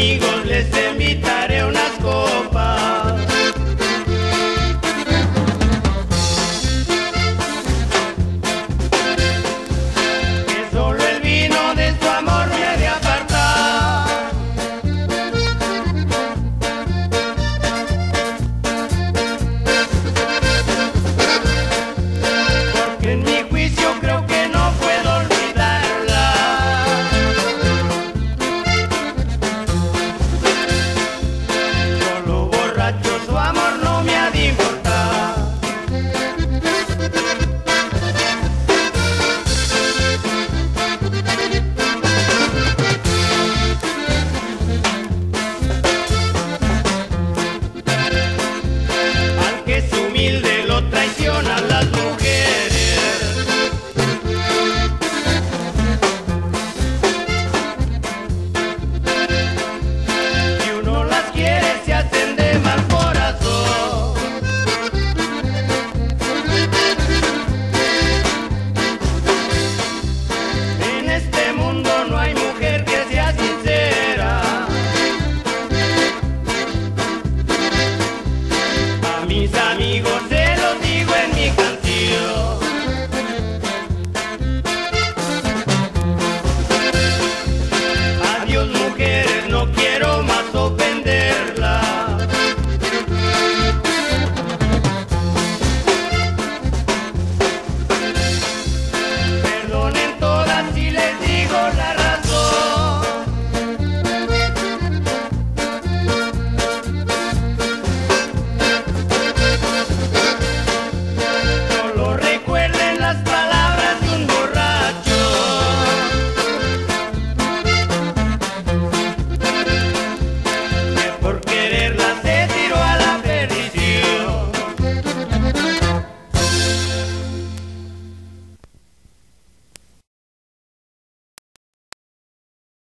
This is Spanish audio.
amigos les invita